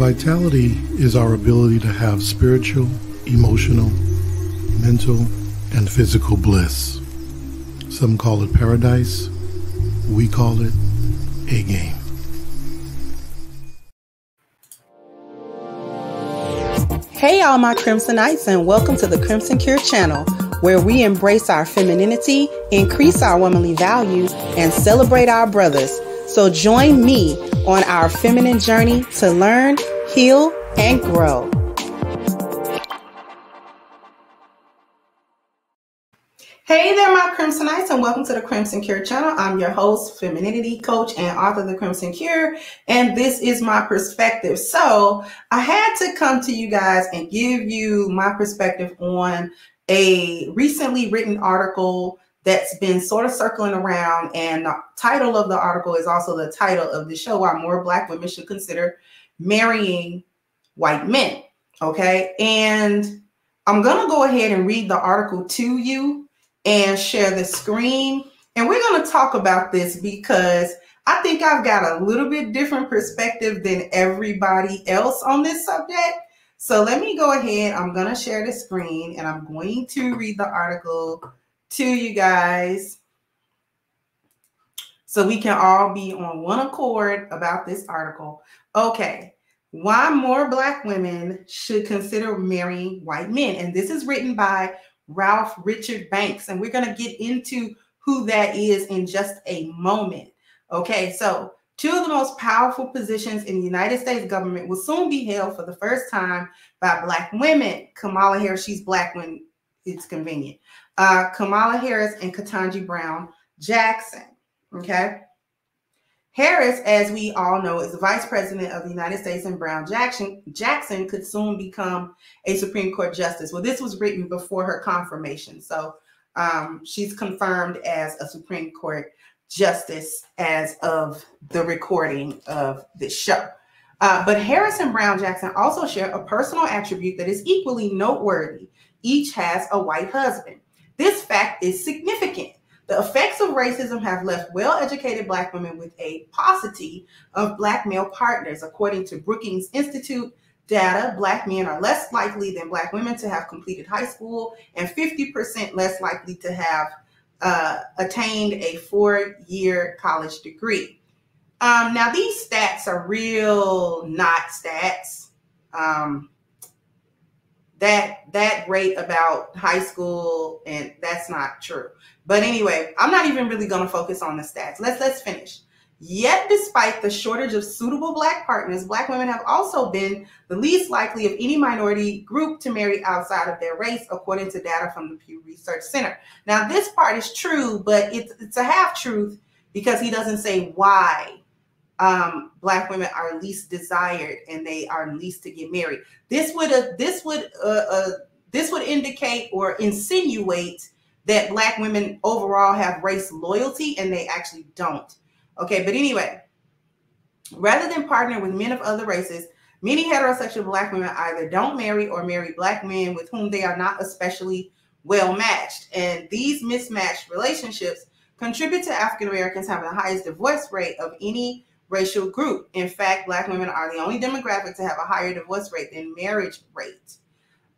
Vitality is our ability to have spiritual, emotional, mental, and physical bliss. Some call it paradise. We call it a game. Hey, all my Crimsonites, and welcome to the Crimson Cure channel, where we embrace our femininity, increase our womanly value, and celebrate our brothers. So join me on our feminine journey to learn, heal, and grow. Hey there, my Crimsonites, and welcome to the Crimson Cure channel. I'm your host, femininity coach, and author of the Crimson Cure, and this is my perspective. So, I had to come to you guys and give you my perspective on a recently written article that's been sort of circling around. And the title of the article is also the title of the show why more Black women should consider marrying white men. Okay. And I'm going to go ahead and read the article to you and share the screen. And we're going to talk about this because I think I've got a little bit different perspective than everybody else on this subject. So let me go ahead. I'm going to share the screen and I'm going to read the article to you guys so we can all be on one accord about this article. Okay, why more Black women should consider marrying white men. And this is written by Ralph Richard Banks. And we're going to get into who that is in just a moment. Okay, so two of the most powerful positions in the United States government will soon be held for the first time by Black women. Kamala Harris, she's Black when it's convenient uh, Kamala Harris and Ketanji Brown Jackson. Okay. Harris, as we all know, is the vice president of the United States, and Brown Jackson, Jackson could soon become a Supreme Court justice. Well, this was written before her confirmation. So um, she's confirmed as a Supreme Court justice as of the recording of this show. Uh, but Harris and Brown Jackson also share a personal attribute that is equally noteworthy. Each has a white husband. This fact is significant. The effects of racism have left well educated Black women with a paucity of Black male partners. According to Brookings Institute data, Black men are less likely than Black women to have completed high school and 50% less likely to have uh, attained a four year college degree. Um, now, these stats are real not stats. Um, that that rate about high school and that's not true. But anyway i'm not even really going to focus on the stats. Let's let's finish. Yet despite the shortage of suitable black partners black women have also been the least likely of any minority group to marry outside of their race according to data from the pew research center. Now this part is true but it's, it's a half truth because he doesn't say why um, black women are least desired and they are least to get married. This would uh, this would uh, uh, this would indicate or insinuate that black women overall have race loyalty and they actually don't. Okay, but anyway, rather than partner with men of other races, many heterosexual black women either don't marry or marry black men with whom they are not especially well matched. And these mismatched relationships contribute to African Americans having the highest divorce rate of any racial group. In fact, Black women are the only demographic to have a higher divorce rate than marriage rate,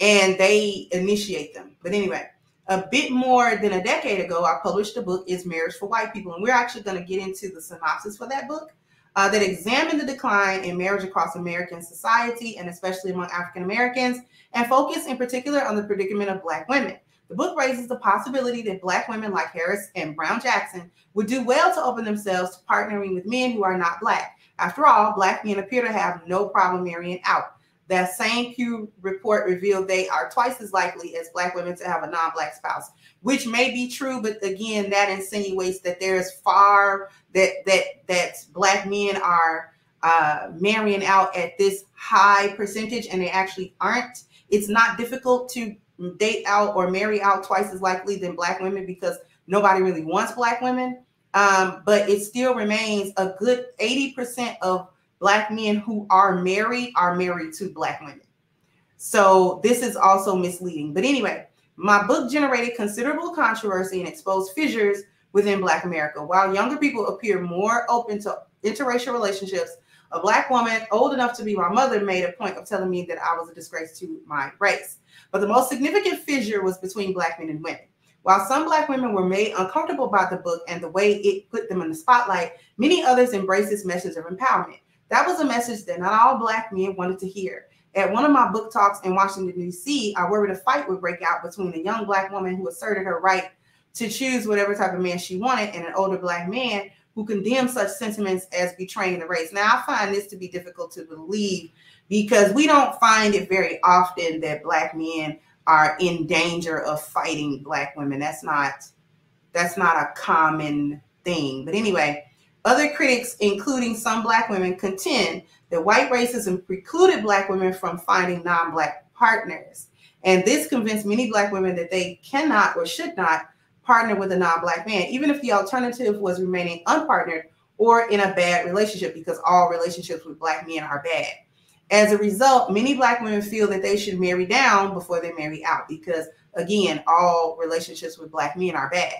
and they initiate them. But anyway, a bit more than a decade ago, I published a book, Is Marriage for White People? And we're actually going to get into the synopsis for that book uh, that examined the decline in marriage across American society and especially among African Americans, and focus in particular on the predicament of Black women. The book raises the possibility that Black women like Harris and Brown Jackson would do well to open themselves to partnering with men who are not Black. After all, Black men appear to have no problem marrying out. That same Pew report revealed they are twice as likely as Black women to have a non Black spouse, which may be true, but again, that insinuates that there's far that that that Black men are uh, marrying out at this high percentage, and they actually aren't. It's not difficult to date out or marry out twice as likely than black women because nobody really wants black women. Um, but it still remains a good 80% of black men who are married are married to black women. So this is also misleading. But anyway, my book generated considerable controversy and exposed fissures within Black America. While younger people appear more open to interracial relationships, A black woman old enough to be my mother made a point of telling me that I was a disgrace to my race. But the most significant fissure was between black men and women. While some black women were made uncomfortable by the book and the way it put them in the spotlight, many others embraced its message of empowerment. That was a message that not all black men wanted to hear. At one of my book talks in Washington, D.C., I worried a fight would break out between a young black woman who asserted her right to choose whatever type of man she wanted and an older black man who condemned such sentiments as betraying the race. Now, I find this to be difficult to believe because we don't find it very often that black men are in danger of fighting black women. That's not that's not a common thing. But anyway, other critics, including some black women, contend that white racism precluded black women from finding non-black partners. And this convinced many black women that they cannot or should not partner with a non-black man, even if the alternative was remaining unpartnered or in a bad relationship, because all relationships with black men are bad. As a result, many black women feel that they should marry down before they marry out, because again, all relationships with black men are bad.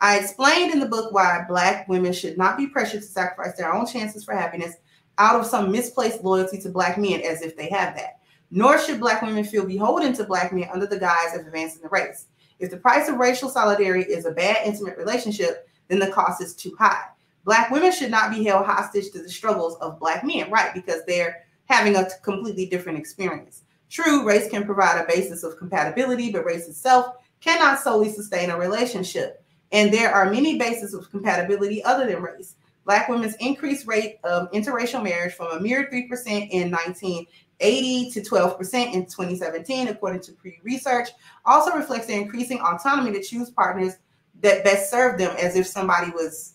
I explained in the book why black women should not be pressured to sacrifice their own chances for happiness out of some misplaced loyalty to black men, as if they have that. Nor should black women feel beholden to black men under the guise of advancing the race. If the price of racial solidarity is a bad intimate relationship, then the cost is too high. Black women should not be held hostage to the struggles of black men, right? Because they're having a completely different experience. True, race can provide a basis of compatibility, but race itself cannot solely sustain a relationship. And there are many bases of compatibility other than race. Black women's increased rate of interracial marriage from a mere 3% in 1980 to 12% in 2017, according to Pew research, also reflects their increasing autonomy to choose partners that best serve them as if somebody was,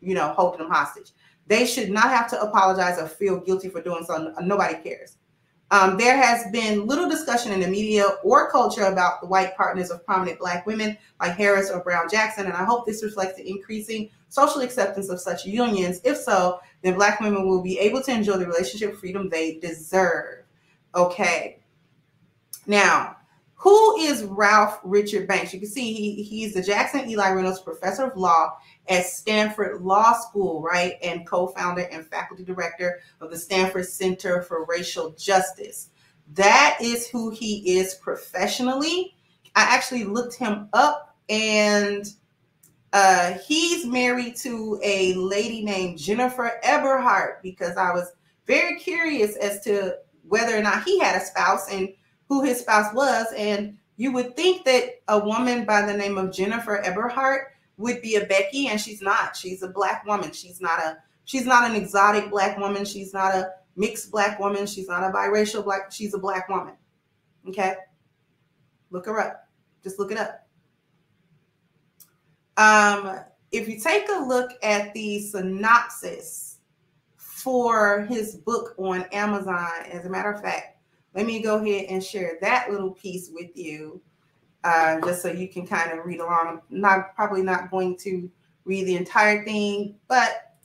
you know, holding them hostage. They should not have to apologize or feel guilty for doing so. Nobody cares. Um, there has been little discussion in the media or culture about the white partners of prominent Black women like Harris or Brown Jackson, and I hope this reflects the increasing social acceptance of such unions. If so, then Black women will be able to enjoy the relationship freedom they deserve. Okay. Now, who is Ralph Richard Banks? You can see he, he's the Jackson Eli Reynolds Professor of Law at Stanford Law School, right? And co founder and faculty director of the Stanford Center for Racial Justice. That is who he is professionally. I actually looked him up and uh, he's married to a lady named Jennifer Eberhardt because I was very curious as to whether or not he had a spouse and who his spouse was. And you would think that a woman by the name of Jennifer Eberhardt would be a Becky, and she's not. She's a black woman. She's not a she's not an exotic black woman. She's not a mixed black woman. She's not a biracial black. She's a black woman. Okay, look her up. Just look it up. Um, if you take a look at the synopsis for his book on Amazon, as a matter of fact, let me go ahead and share that little piece with you uh, just so you can kind of read along. Not probably not going to read the entire thing, but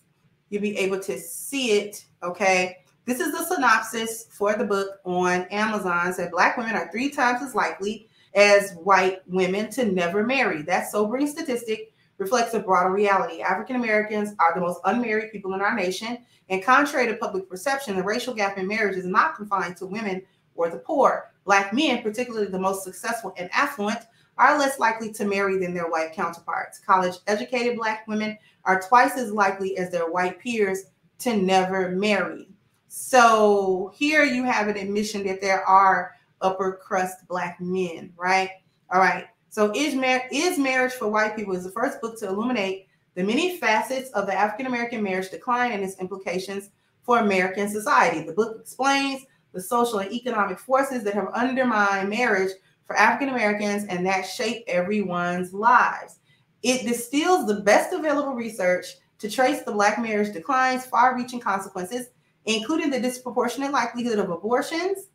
you'll be able to see it. Okay. This is the synopsis for the book on Amazon. It Said black women are three times as likely as white women to never marry. That sobering statistic reflects a broader reality. African Americans are the most unmarried people in our nation. And contrary to public perception, the racial gap in marriage is not confined to women or the poor. Black men, particularly the most successful and affluent, are less likely to marry than their white counterparts. College educated Black women are twice as likely as their white peers to never marry. So here you have an admission that there are upper crust Black men, right? All right. So is, Mar- is Marriage for White People is the first book to illuminate the many facets of the African American marriage decline and its implications for American society. The book explains the social and economic forces that have undermined marriage for African Americans and that shape everyone's lives. It distills the best available research to trace the Black marriage declines, far reaching consequences, including the disproportionate likelihood of abortions,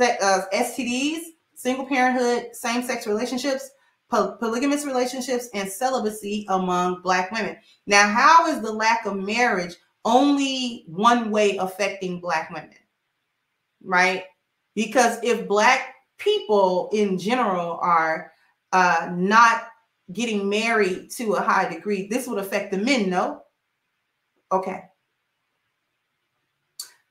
uh, STDs, single parenthood, same sex relationships, polygamous relationships, and celibacy among Black women. Now, how is the lack of marriage only one way affecting Black women? Right? Because if Black people in general are uh, not getting married to a high degree, this would affect the men, no? Okay.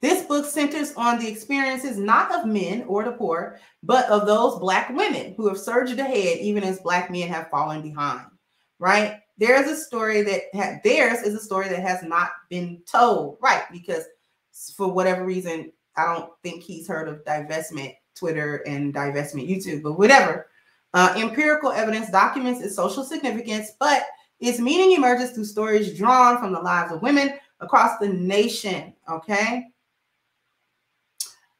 This book centers on the experiences not of men or the poor, but of those Black women who have surged ahead, even as Black men have fallen behind. Right? There's a story that ha- theirs is a story that has not been told. Right? Because for whatever reason, I don't think he's heard of divestment Twitter and divestment YouTube, but whatever. Uh, empirical evidence documents its social significance, but its meaning emerges through stories drawn from the lives of women across the nation. Okay.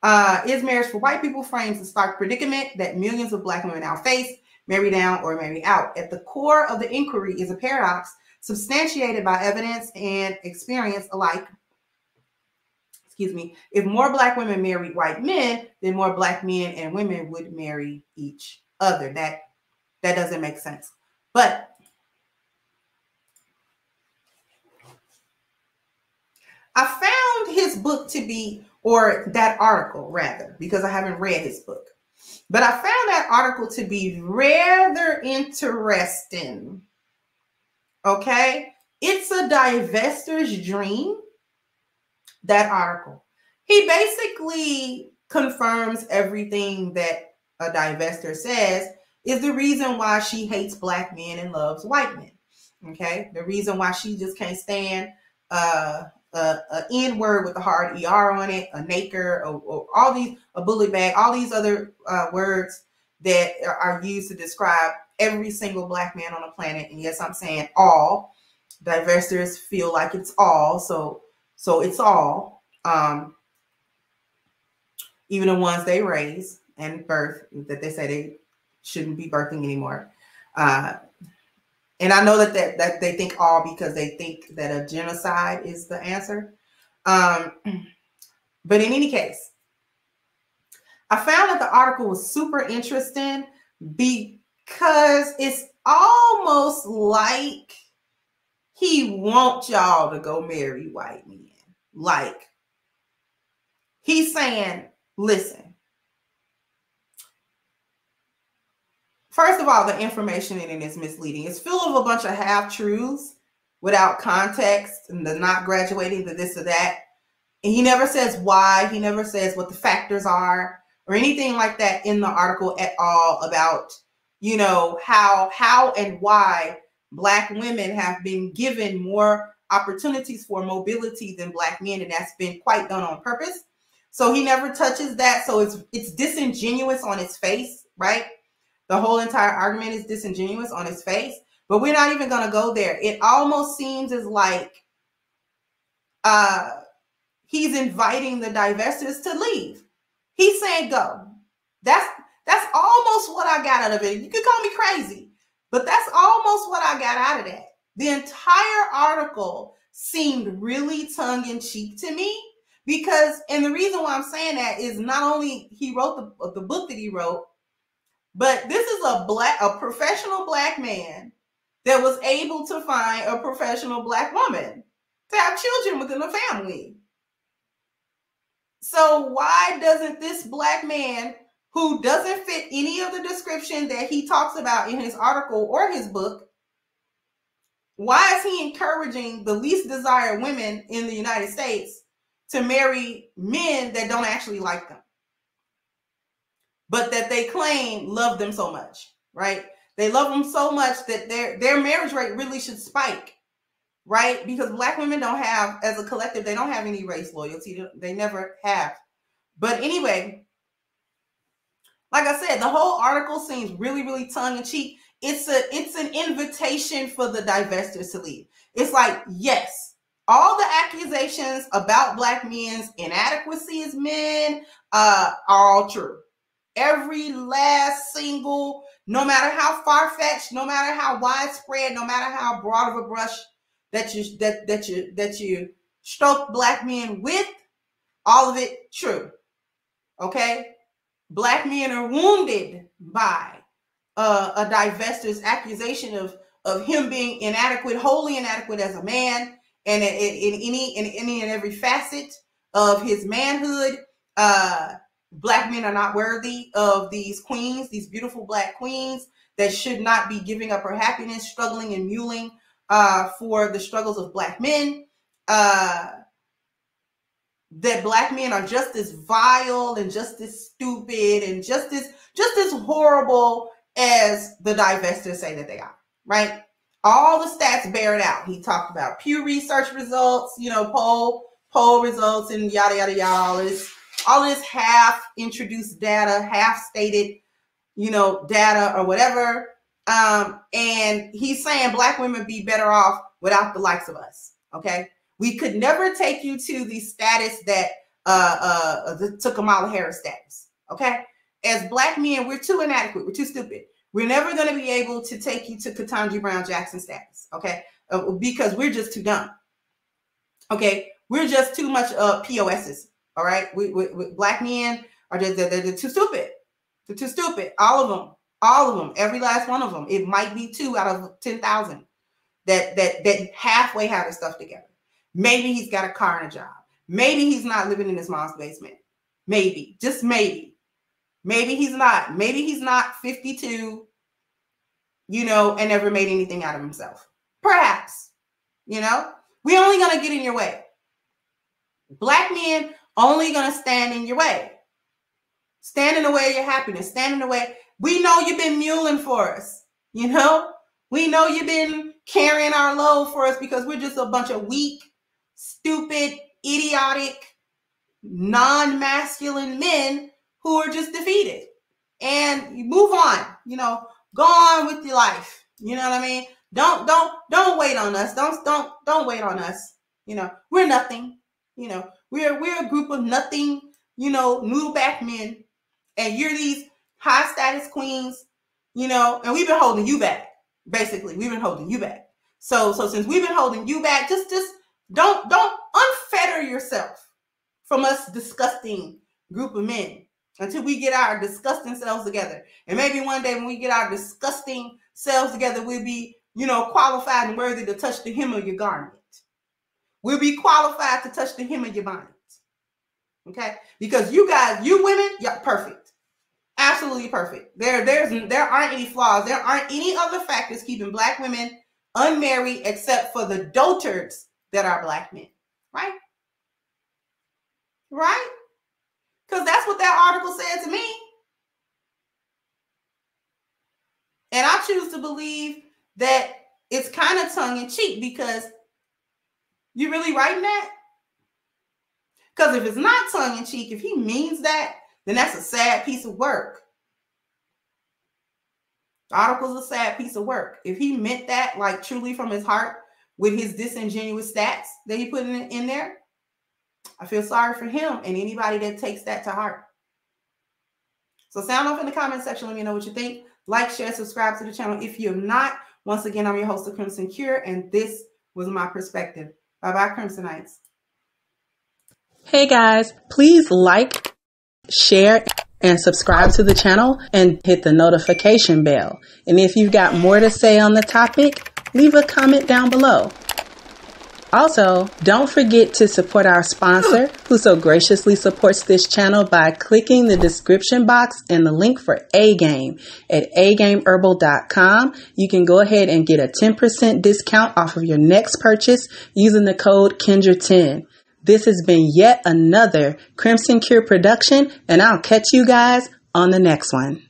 Uh, is marriage for white people frames the stark predicament that millions of black women now face, marry down or marry out. At the core of the inquiry is a paradox substantiated by evidence and experience alike. Excuse me. If more black women married white men, then more black men and women would marry each other. That that doesn't make sense. But I found his book to be, or that article rather, because I haven't read his book. But I found that article to be rather interesting. Okay. It's a divestor's dream, that article. He basically confirms everything that a divester says is the reason why she hates black men and loves white men. Okay. The reason why she just can't stand uh, a, a N word with a hard ER on it, a naker, or, all these, a bully bag, all these other uh, words that are used to describe every single black man on the planet. And yes, I'm saying all. Divestors feel like it's all, so so it's all. Um, even the ones they raise and birth that they say they shouldn't be birthing anymore. Uh, and I know that, that that they think all because they think that a genocide is the answer. Um, but in any case, I found that the article was super interesting because it's almost like he wants y'all to go marry white men. Like he's saying, listen, First of all, the information in it is misleading. It's full of a bunch of half truths without context and the not graduating, the this or that. And he never says why, he never says what the factors are or anything like that in the article at all about, you know, how how and why black women have been given more opportunities for mobility than black men and that's been quite done on purpose. So he never touches that, so it's it's disingenuous on its face, right? The whole entire argument is disingenuous on its face, but we're not even going to go there. It almost seems as like uh, he's inviting the divestors to leave. He's saying go. That's that's almost what I got out of it. You could call me crazy, but that's almost what I got out of that. The entire article seemed really tongue in cheek to me because, and the reason why I'm saying that is not only he wrote the, the book that he wrote, but this is a black, a professional black man that was able to find a professional black woman to have children within the family. So why doesn't this black man who doesn't fit any of the description that he talks about in his article or his book, why is he encouraging the least desired women in the United States to marry men that don't actually like them? but that they claim love them so much, right? They love them so much that their their marriage rate really should spike, right? Because black women don't have, as a collective, they don't have any race loyalty. They never have. But anyway, like I said, the whole article seems really, really tongue in cheek. It's a it's an invitation for the divestors to leave. It's like, yes, all the accusations about black men's inadequacy as men uh, are all true every last single, no matter how far fetched, no matter how widespread, no matter how broad of a brush that you that that you that you stroke black men with, all of it true. Okay, black men are wounded by uh, a divestor's accusation of of him being inadequate, wholly inadequate as a man, and in, in, any in any and every facet of his manhood. Uh, black men are not worthy of these queens, these beautiful black queens that should not be giving up her happiness, struggling and muling uh, for the struggles of black men. Uh, that black men are just as vile and just as stupid and just as just as horrible as the divestors say that they are, right? All the stats bear it out. He talked about Pew Research results, you know, poll poll results, and yada yada yada. All this, all this half introduced data, half stated, you know, data or whatever. Um, and he's saying black women be better off without the likes of us. Okay, we could never take you to the status that uh uh the, to Kamala Harris status. Okay, as black men, we're too inadequate. We're too stupid. We're never going to be able to take you to Ketanji Brown Jackson status, okay? Uh, because we're just too dumb. Okay, we're just too much uh POSs. All right, we, we, we black men are just they're, they're, too stupid. They're too stupid. All of them, all of them, every last one of them. It might be two out of ten thousand that that that halfway have their stuff together. Maybe he's got a car and a job. Maybe he's not living in his mom's basement. Maybe, just maybe. Maybe he's not. Maybe he's not 52, you know, and never made anything out of himself. Perhaps, you know, we're only going to get in your way. Black men only going to stand in your way. Stand in the way of your happiness. Stand in the way. We know you've been muling for us, you know? We know you've been carrying our load for us because we're just a bunch of weak, stupid, idiotic, non masculine men who are just defeated. And you move on, you know, go on with your life. You know what I mean? Don't don't don't wait on us. Don't don't don't wait on us. You know, we're nothing. You know, we're we're a group of nothing, you know, noodle back men. And you're these high status queens, you know, and we've been holding you back. Basically, we've been holding you back. So so since we've been holding you back, just just don't don't unfetter yourself from us disgusting group of men until we get our disgusting selves together. And maybe one day when we get our disgusting selves together, we'll be, you know, qualified and worthy to touch the hem of your garment. We'll be qualified to touch the hem of your bonnet. Okay? Because you guys, you women, yeah, perfect. Absolutely perfect. There, there's there aren't any flaws. There aren't any other factors keeping black women unmarried except for the dotards that are black men. Right? Right? Because that's what that article said to me. And I choose to believe that it's kind of tongue in cheek because you really writing that? Because if it's not tongue in cheek, if he means that, then that's a sad piece of work. The article's a sad piece of work. If he meant that, like truly from his heart, with his disingenuous stats that he put in, in there, I feel sorry for him and anybody that takes that to heart. So sound off in the comment section. Let me know what you think. Like, share, subscribe to the channel if you have not. Once again, I'm your host of Crimson Cure, and this was my perspective. Bye bye, Crimsonites. Hey guys, please like, share, and subscribe to the channel and hit the notification bell. And if you've got more to say on the topic, leave a comment down below. Also, don't forget to support our sponsor who so graciously supports this channel by clicking the description box and the link for A Game at agameherbal.com. You can go ahead and get a 10% discount off of your next purchase using the code Kendra10. This has been yet another Crimson Cure production, and I'll catch you guys on the next one.